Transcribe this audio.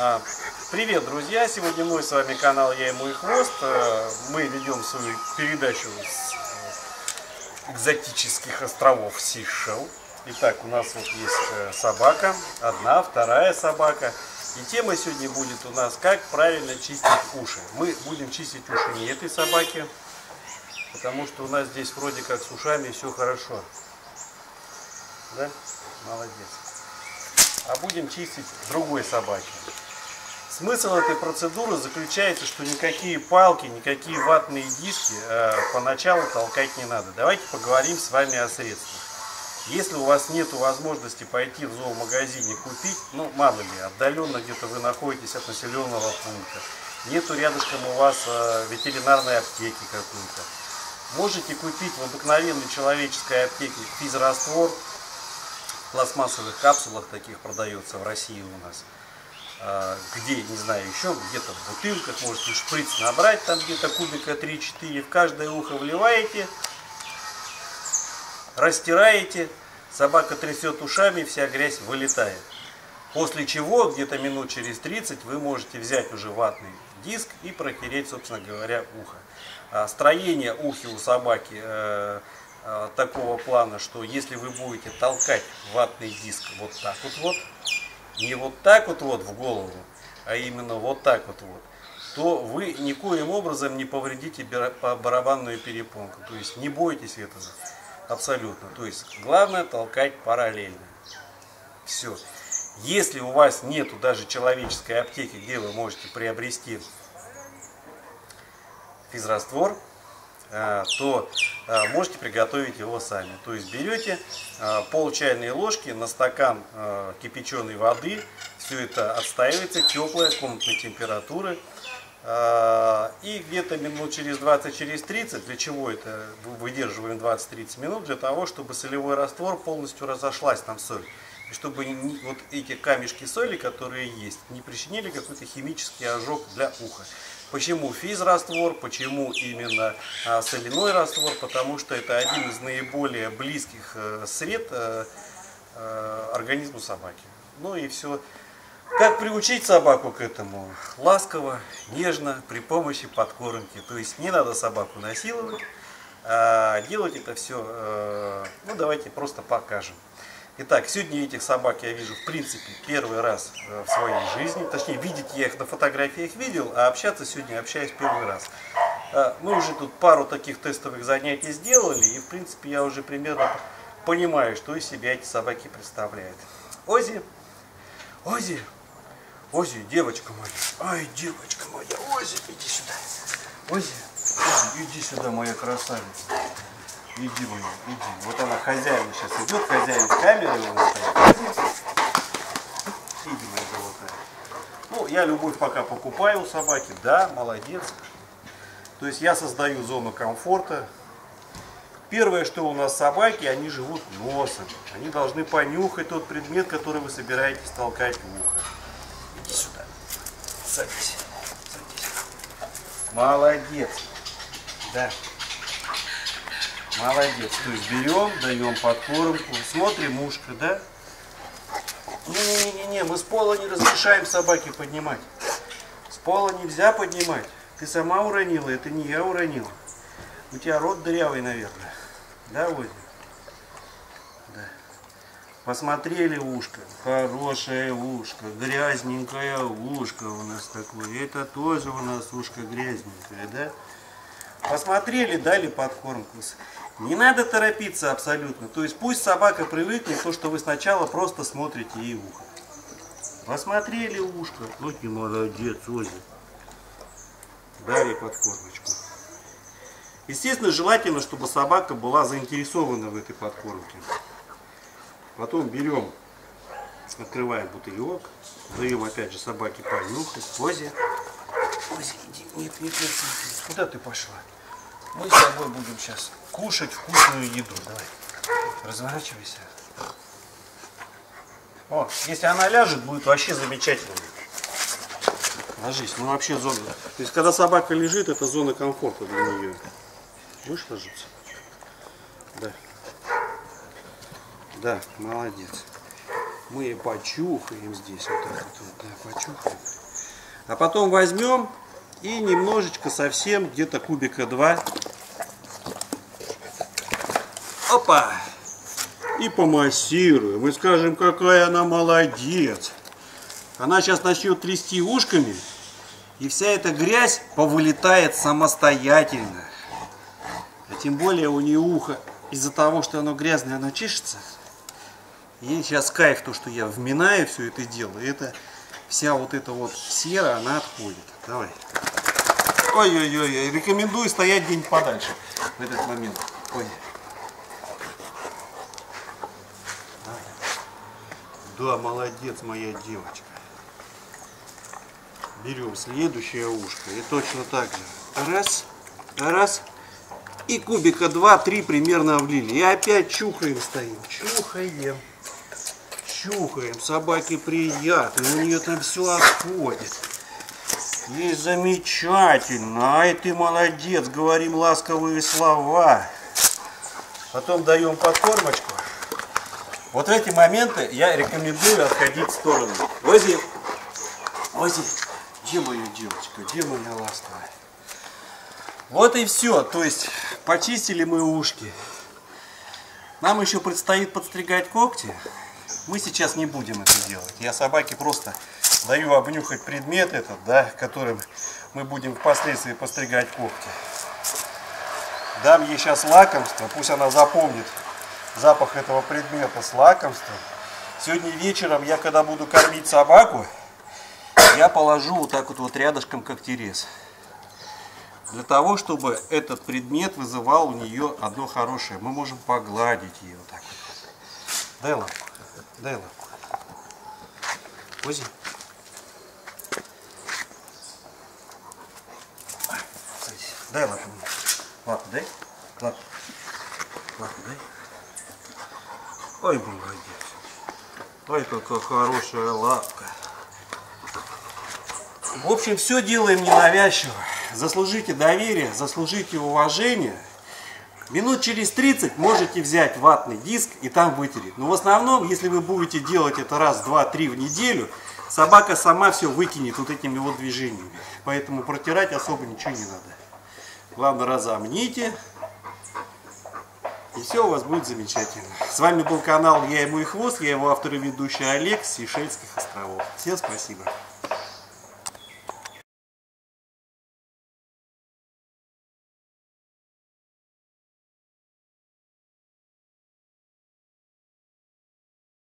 А, Привет, друзья! Сегодня мой с вами канал Я и мой хвост. Э, Мы ведем свою передачу с э, экзотических островов Сишел. Итак, у нас вот есть э, собака, одна, вторая собака. И тема сегодня будет у нас, как правильно чистить уши. Мы будем чистить уши не этой собаки, потому что у нас здесь вроде как с ушами все хорошо. Да? Молодец. А будем чистить другой собаки. Смысл этой процедуры заключается, что никакие палки, никакие ватные диски э, поначалу толкать не надо. Давайте поговорим с вами о средствах. Если у вас нет возможности пойти в зоомагазине купить, ну мало ли, отдаленно где-то вы находитесь от населенного пункта, нету рядышком у вас э, ветеринарной аптеки какой-то, можете купить в обыкновенной человеческой аптеке физраствор, в пластмассовых капсулах таких продается в России у нас где, не знаю, еще где-то в бутылках, можете шприц набрать, там где-то кубика 3-4, в каждое ухо вливаете, растираете, собака трясет ушами, вся грязь вылетает. После чего, где-то минут через 30, вы можете взять уже ватный диск и протереть, собственно говоря, ухо. А строение ухи у собаки э, э, такого плана, что если вы будете толкать ватный диск вот так вот, вот не вот так вот, вот в голову, а именно вот так вот, вот то вы никоим образом не повредите барабанную перепонку. То есть не бойтесь этого абсолютно. То есть главное толкать параллельно. Все. Если у вас нету даже человеческой аптеки, где вы можете приобрести физраствор, то а, можете приготовить его сами. То есть берете а, пол чайной ложки на стакан кипяченой воды, все это отстаивается, теплая, комнатной температуры. И где-то минут через 20, через 30, для чего это выдерживаем 20-30 минут, для того, чтобы солевой раствор полностью разошлась там соль. И чтобы вот эти камешки соли, которые есть, не причинили какой-то химический ожог для уха. Почему физраствор, почему именно а, соляной раствор? Потому что это один из наиболее близких э, сред э, э, организму собаки. Ну и все. Как приучить собаку к этому? Ласково, нежно, при помощи подкормки. То есть не надо собаку насиловать, а делать это все, ну давайте просто покажем. Итак, сегодня этих собак я вижу в принципе первый раз э, в своей жизни. Точнее, видеть я их на фотографиях видел, а общаться сегодня общаюсь первый раз. Э, мы уже тут пару таких тестовых занятий сделали, и в принципе я уже примерно понимаю, что из себя эти собаки представляют. Ози, Ози, Ози, девочка моя, ай, девочка моя, Ози, иди сюда. Ози, Ози, иди сюда, моя красавица. Иди, моя, иди. Вот она хозяин сейчас идет, хозяин с камерой нас Иди, моя золотая. Ну, я любовь пока покупаю у собаки, да, молодец. То есть я создаю зону комфорта. Первое, что у нас собаки, они живут носом. Они должны понюхать тот предмет, который вы собираетесь толкать в ухо. Иди сюда. Садись. Садись. Молодец. Да. Молодец. То есть берем, даем подкормку, смотрим ушко, да? Не-не-не, мы с пола не разрешаем собаке поднимать. С пола нельзя поднимать. Ты сама уронила, это не я уронил. У тебя рот дырявый, наверное. Да, Ози? Да. Посмотрели ушко. Хорошее ушко. Грязненькое ушко у нас такое. Это тоже у нас ушко грязненькое, да? Посмотрели, дали подкормку. Не надо торопиться абсолютно. То есть пусть собака привыкнет то, что вы сначала просто смотрите ей ухо. Посмотрели ушко. Вот не молодец, Ози. Дали подкормочку. Естественно, желательно, чтобы собака была заинтересована в этой подкормке. Потом берем, открываем бутылек, даем опять же собаке понюхать. Ози, Ози, иди, нет, нет, нет, нет, куда ты пошла? Мы с тобой будем сейчас кушать вкусную еду. Давай, разворачивайся. О, если она ляжет, будет вообще замечательно. Ложись, ну вообще зона. То есть, когда собака лежит, это зона комфорта для нее. Будешь ложиться? Да. Да, молодец. Мы почухаем здесь, вот так вот, да, почухаем. А потом возьмем и немножечко совсем, где-то кубика 2. Опа! И помассируем. И скажем, какая она молодец. Она сейчас начнет трясти ушками. И вся эта грязь повылетает самостоятельно. А тем более у нее ухо из-за того, что оно грязное, оно чешется. Ей сейчас кайф то, что я вминаю все это дело. И это вся вот эта вот сера, она отходит. Давай. Ой-ой-ой, рекомендую стоять где-нибудь подальше в этот момент. Ой. Да, молодец моя девочка. Берем следующее ушко и точно так же. Раз, раз. И кубика 2-3 примерно влили. И опять чухаем стоим. Чухаем. Чухаем. Собаке приятно. У нее там все отходит. И замечательно. Ай, ты молодец. Говорим ласковые слова. Потом даем подкормочку. Вот в эти моменты я рекомендую отходить в сторону. Вози. Вози. Где моя девочка? Где моя ласковая? Вот и все. То есть почистили мы ушки. Нам еще предстоит подстригать когти. Мы сейчас не будем это делать. Я собаке просто даю обнюхать предмет этот, да, которым мы будем впоследствии постригать когти. Дам ей сейчас лакомство, пусть она запомнит запах этого предмета с лакомством. Сегодня вечером я, когда буду кормить собаку, я положу вот так вот, вот рядышком когтерез. Для того, чтобы этот предмет вызывал у нее одно хорошее. Мы можем погладить ее вот так вот. Дай лапу. Дай лапу. Вози. Дай лапу. Лапу дай. Лапу. Лапу дай. Ой, молодец. Ой, какая хорошая лапка. В общем, все делаем ненавязчиво. Заслужите доверие, заслужите уважение. Минут через 30 можете взять ватный диск и там вытереть. Но в основном, если вы будете делать это раз, два, три в неделю, собака сама все выкинет вот этими вот движениями. Поэтому протирать особо ничего не надо. Главное разомните. И все у вас будет замечательно. С вами был канал Я и мой хвост, я его автор и ведущий Олег с Сейшельских островов. Всем спасибо.